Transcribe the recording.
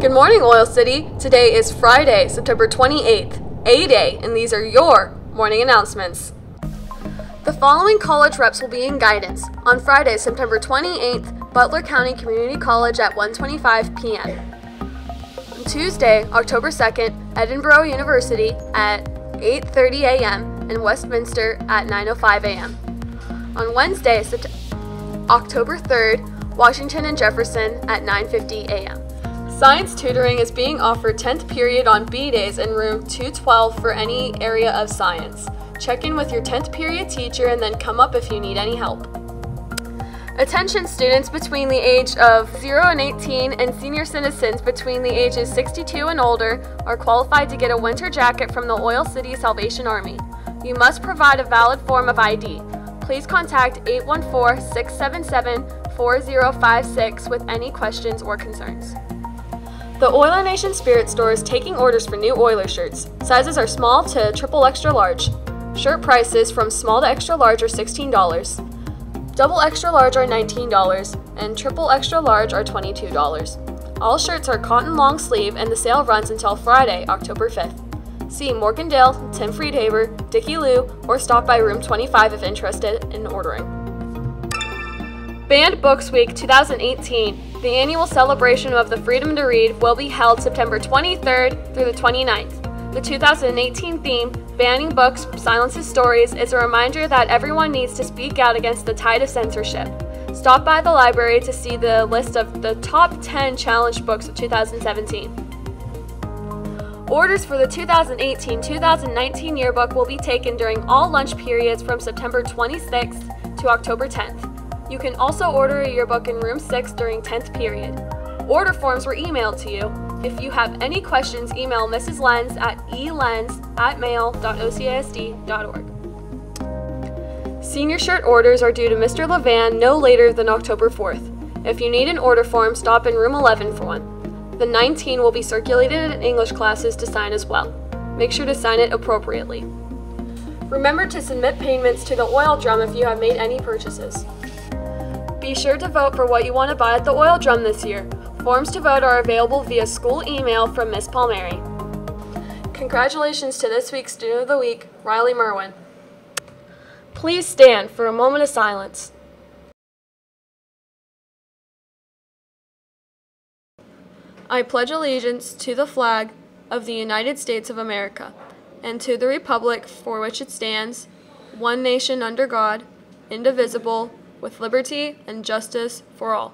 Good morning, Oil City. Today is Friday, September 28th, A Day, and these are your morning announcements. The following college reps will be in guidance on Friday, September 28th, Butler County Community College at 1:25 p.m. On Tuesday, October 2nd, Edinboro University at 8:30 a.m. and Westminster at 9:05 a.m. On Wednesday, October 3rd, Washington and Jefferson at 9:50 a.m. Science tutoring is being offered 10th period on B days in room 212 for any area of science. Check in with your 10th period teacher and then come up if you need any help. Attention students between the age of 0 and 18 and senior citizens between the ages 62 and older are qualified to get a winter jacket from the Oil City Salvation Army. You must provide a valid form of ID. Please contact 814 677 4056 with any questions or concerns. The Oiler Nation Spirit Store is taking orders for new Oiler shirts. Sizes are small to triple extra large. Shirt prices from small to extra large are $16. Double extra large are $19, and triple extra large are $22. All shirts are cotton long sleeve, and the sale runs until Friday, October 5th. See Morgan Morgandale, Tim Friedhaber, Dickie Lou, or stop by room 25 if interested in ordering. Banned Books Week 2018, the annual celebration of the freedom to read, will be held September 23rd through the 29th. The 2018 theme, Banning Books Silences Stories, is a reminder that everyone needs to speak out against the tide of censorship. Stop by the library to see the list of the top 10 challenged books of 2017. Orders for the 2018 2019 yearbook will be taken during all lunch periods from September 26th to October 10th. You can also order a yearbook in room 6 during 10th period. Order forms were emailed to you. If you have any questions, email Mrs. Lenz at elens at mail.ocisd.org. Senior shirt orders are due to Mr. Levan no later than October 4th. If you need an order form, stop in room 11 for one. The 19 will be circulated in English classes to sign as well. Make sure to sign it appropriately. Remember to submit payments to the oil drum if you have made any purchases. Be sure to vote for what you want to buy at the oil drum this year. Forms to vote are available via school email from Miss Palmieri. Congratulations to this week's Student of the Week, Riley Merwin. Please stand for a moment of silence. I pledge allegiance to the flag of the United States of America and to the republic for which it stands, one nation under God, indivisible, with liberty and justice for all.